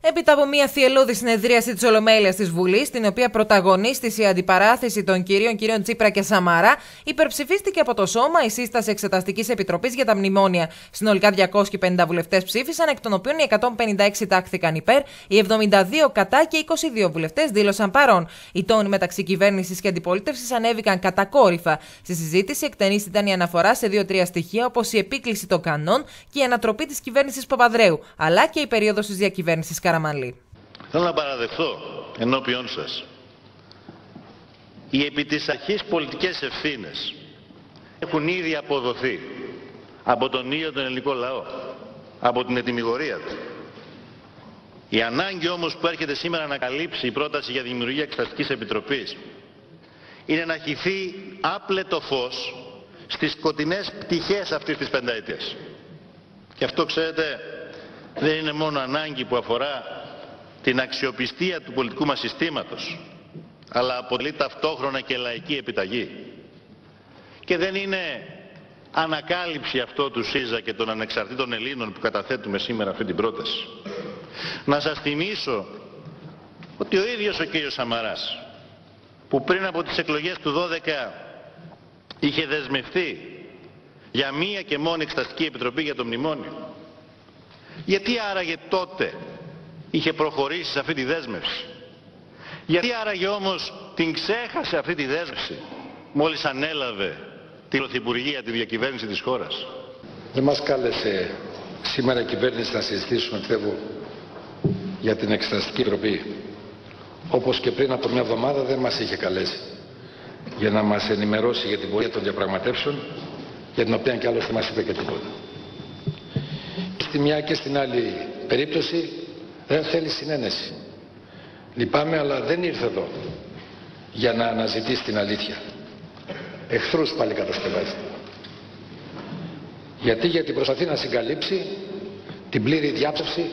Έπειτα από μια θυελώδη συνεδρίαση της Ολομέλειας της Βουλής, στην οποία πρωταγωνίστησε η αντιπαράθεση των κυρίων κυρίων Τσίπρα και Σαμαρά, υπερψηφίστηκε από το Σώμα η σύσταση Εξεταστικής Επιτροπής για τα Μνημόνια. Συνολικά 250 βουλευτές ψήφισαν, εκ των οποίων οι 156 τάχθηκαν υπέρ, οι 72 κατά και 22 βουλευτές δήλωσαν παρόν. Οι τόνοι μεταξύ κυβέρνησης και αντιπολίτευσης ανέβηκαν κατακόρυφα. Στη συζήτηση εκτενής ήταν η αναφορά σε δύο-τρία στοιχεία, όπως η επίκληση των κανόν και η ανατροπή της κυβέρνησης Παπαδρέου, αλλά και η περίοδος της διακυβέρνησης Καραμαλή. Θέλω να παραδεχθώ ενώπιον σας οι επί της αρχής πολιτικές ευθύνες έχουν ήδη αποδοθεί από τον ίδιο τον ελληνικό λαό, από την ετοιμιγορία του. Η ανάγκη όμως που έρχεται σήμερα να καλύψει η πρόταση για δημιουργία εξεταστικής επιτροπής είναι να χυθεί άπλετο φως στις σκοτεινές πτυχές αυτής της πενταετίας. Και αυτό ξέρετε δεν είναι μόνο ανάγκη που αφορά την αξιοπιστία του πολιτικού μας συστήματος, αλλά αποτελεί ταυτόχρονα και λαϊκή επιταγή. Και δεν είναι ανακάλυψη αυτό του ΣΥΖΑ και των ανεξαρτήτων Ελλήνων που καταθέτουμε σήμερα αυτή την πρόταση. Να σας θυμίσω ότι ο ίδιος ο κύριος Σαμαράς, που πριν από τις εκλογές του 12 είχε δεσμευτεί για μία και μόνη εξεταστική επιτροπή για το μνημόνιο, γιατί άραγε τότε είχε προχωρήσει σε αυτή τη δέσμευση; Γιατί άραγε όμως την ξέχασε αυτή τη δέσμευση μόλις ανέλαβε την Πρωθυπουργία, τη διακυβέρνηση της χώρας; Δεν μας κάλεσε σήμερα η κυβέρνηση να συζητήσουμε, πιστεύω, για την Εξεταστική Επιτροπή. Όπως και πριν από μια εβδομάδα δεν μας είχε καλέσει για να μας ενημερώσει για την πορεία των διαπραγματεύσεων, για την οποία και άλλωστε μας είπε και τίποτα στη μια και στην άλλη περίπτωση δεν θέλει συνένεση. Λυπάμαι αλλά δεν ήρθε εδώ για να αναζητήσει την αλήθεια. Εχθρούς πάλι κατασκευάζει. Γιατί, γιατί προσπαθεί να συγκαλύψει την πλήρη διάψευση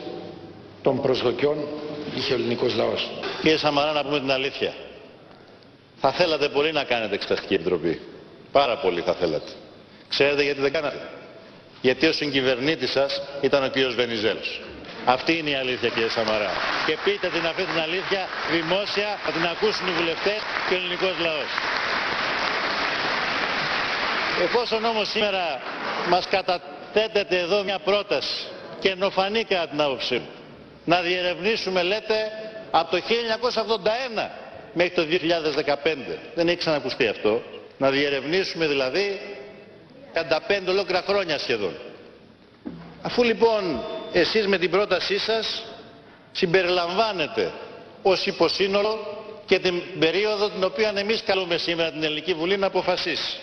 των προσδοκιών είχε ο ελληνικός λαός. Κύριε Σαμαρά να πούμε την αλήθεια. Θα θέλατε πολύ να κάνετε εξεταστική επιτροπή. Πάρα πολύ θα θέλατε. Ξέρετε γιατί δεν κάνατε γιατί ο συγκυβερνήτης σας ήταν ο κύριος Βενιζέλος. Αυτή είναι η αλήθεια κύριε Σαμαρά. Και πείτε την αυτή την αλήθεια δημόσια, θα την ακούσουν οι βουλευτές και ο ελληνικός λαός. Εφόσον όμως σήμερα μας καταθέτεται εδώ μια πρόταση και ενοφανή κατά την άποψή μου, να διερευνήσουμε λέτε από το 1981 μέχρι το 2015. Δεν έχει ξανακουστεί αυτό. Να διερευνήσουμε δηλαδή 35 ολόκληρα χρόνια σχεδόν. Αφού λοιπόν εσείς με την πρότασή σας συμπεριλαμβάνετε ως υποσύνολο και την περίοδο την οποία εμείς καλούμε σήμερα την Ελληνική Βουλή να αποφασίσει.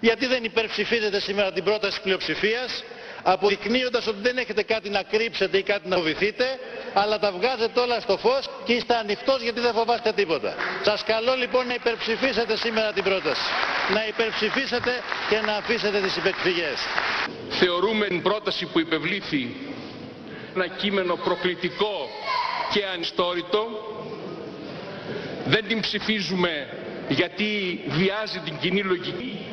Γιατί δεν υπερψηφίζετε σήμερα την πρόταση πλειοψηφίας αποδεικνύοντας ότι δεν έχετε κάτι να κρύψετε ή κάτι να φοβηθείτε, αλλά τα βγάζετε όλα στο φως και είστε ανοιχτός γιατί δεν φοβάστε τίποτα. Σας καλώ λοιπόν να υπερψηφίσετε σήμερα την πρόταση. Να υπερψηφίσετε και να αφήσετε τις υπεκφυγές. Θεωρούμε την πρόταση που υπευλήθη ένα κείμενο προκλητικό και ανιστόρητο. Δεν την ψηφίζουμε γιατί βιάζει την κοινή λογική,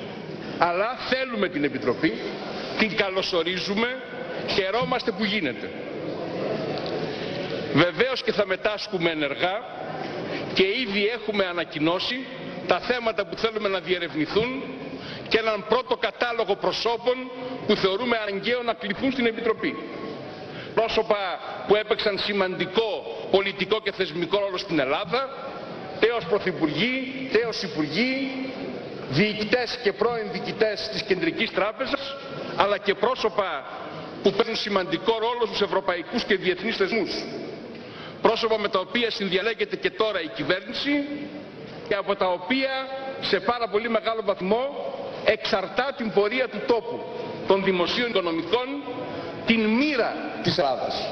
αλλά θέλουμε την Επιτροπή την καλωσορίζουμε, χαιρόμαστε που γίνεται. Βεβαίως και θα μετάσχουμε ενεργά και ήδη έχουμε ανακοινώσει τα θέματα που θέλουμε να διερευνηθούν και έναν πρώτο κατάλογο προσώπων που θεωρούμε αναγκαίο να κληθούν στην Επιτροπή. Πρόσωπα που έπαιξαν σημαντικό πολιτικό και θεσμικό ρόλο στην Ελλάδα, τέος πρωθυπουργοί, τέος υπουργοί, διοικητές και πρώην διοικητές της Κεντρικής Τράπεζας, αλλά και πρόσωπα που παίζουν σημαντικό ρόλο στους ευρωπαϊκούς και διεθνείς θεσμούς. Πρόσωπα με τα οποία συνδιαλέγεται και τώρα η κυβέρνηση και από τα οποία σε πάρα πολύ μεγάλο βαθμό εξαρτά την πορεία του τόπου, των δημοσίων οικονομικών, την μοίρα της Ελλάδας.